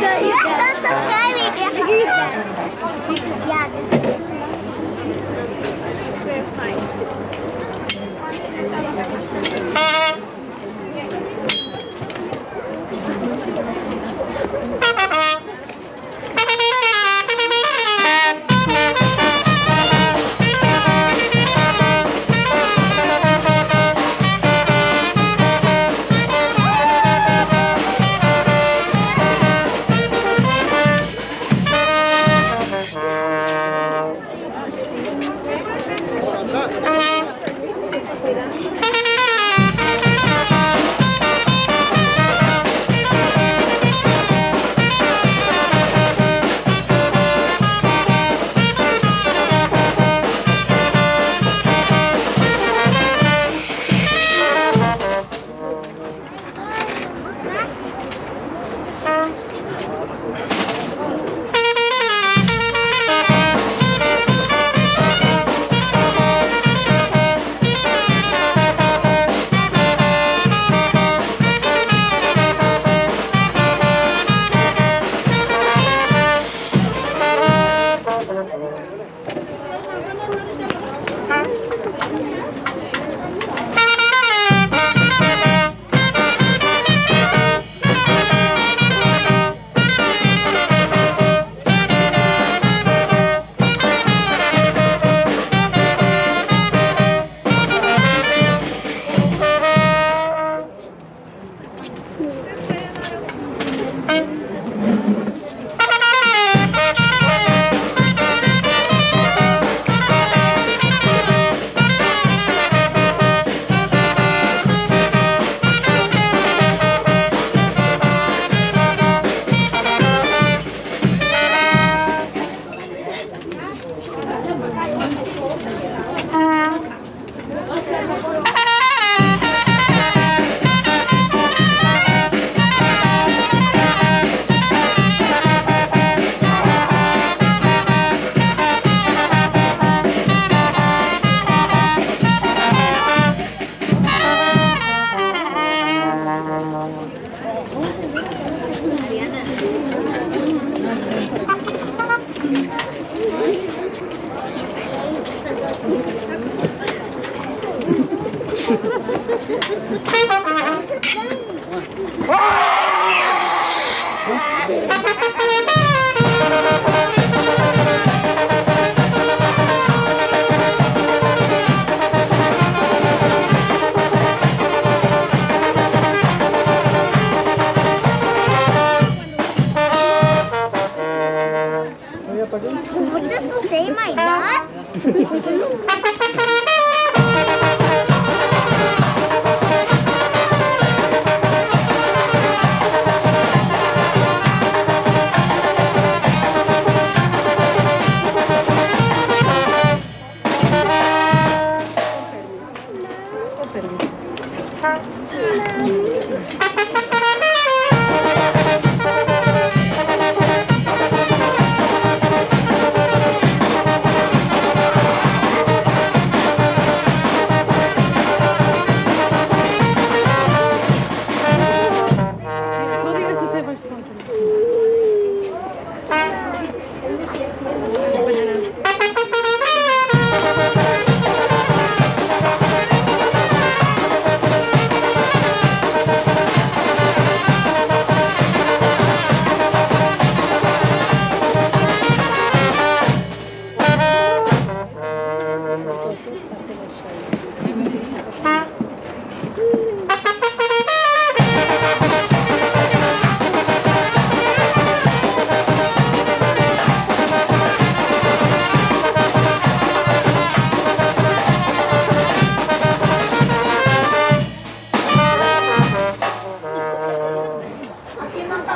Yeah, this What does it say, my 啊！